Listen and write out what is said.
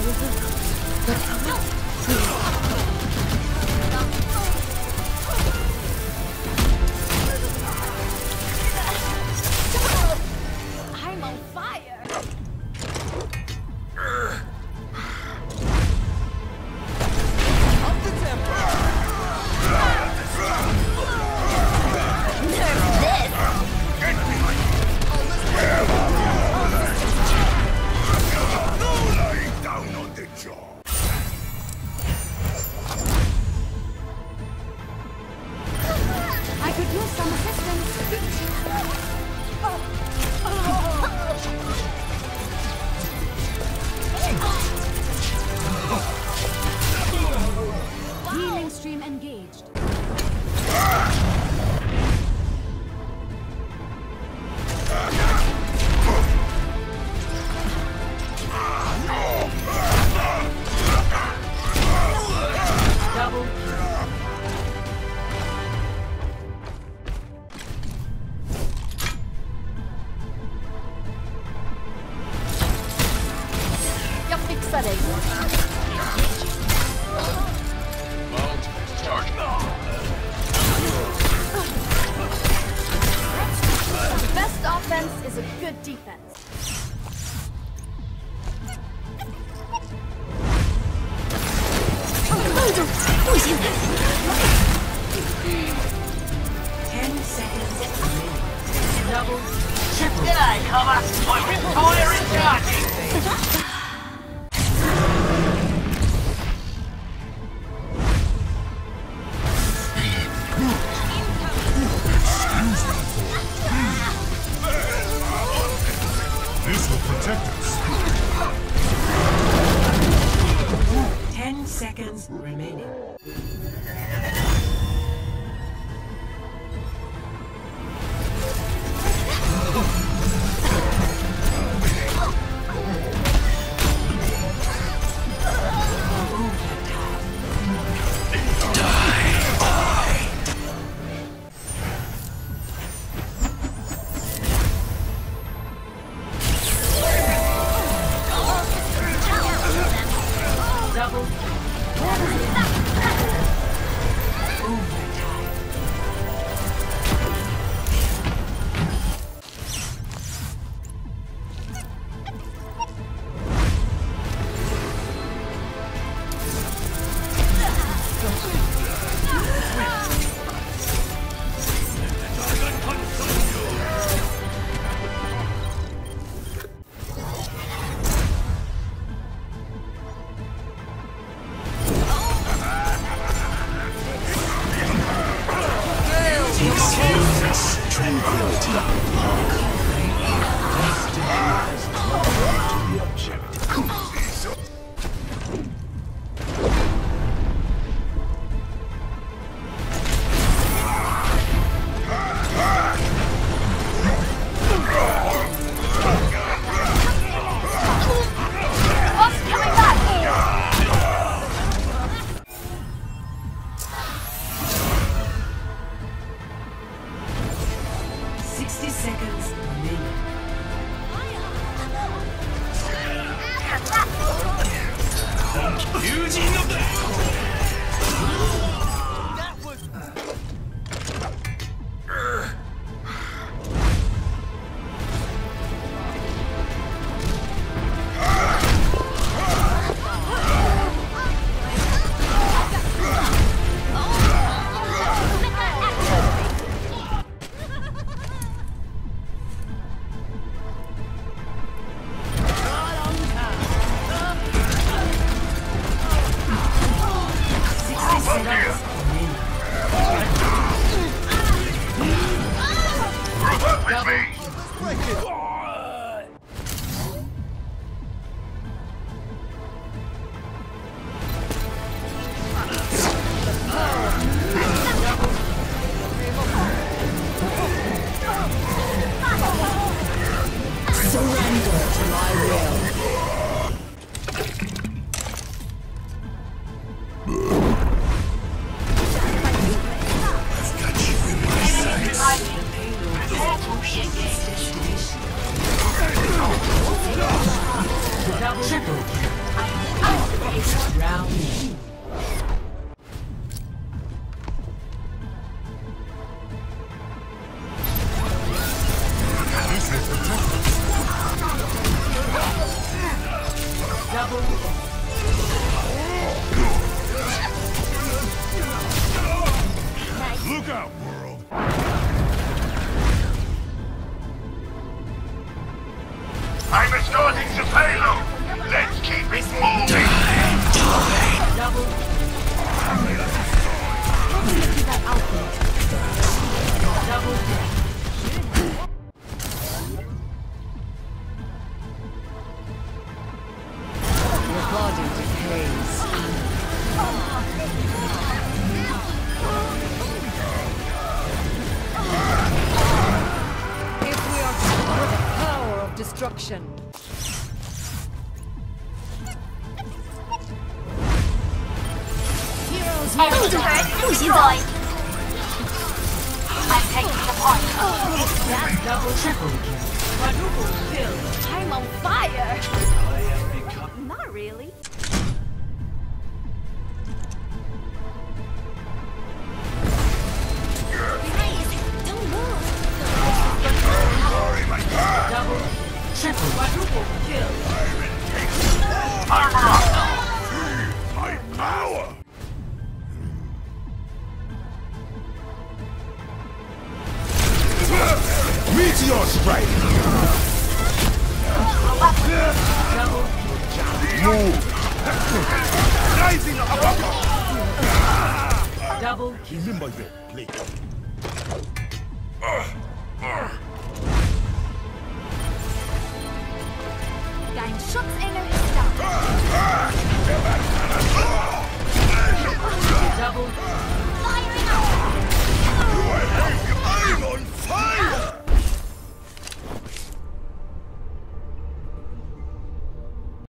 Oh, my God. Jag fixar dig. Best offense is a good defense. ten seconds remaining. Double G'day, cover. I'm entire in charge. ten seconds remaining. 友人の Oh. Of destruction, heroes oh, Enemy destroyed. I'm taking the point. Double triple kill. Quadruple kill. I'm on fire. Not really. Rising! Double kill. Remember your plate. Dein Schutzengel ist da.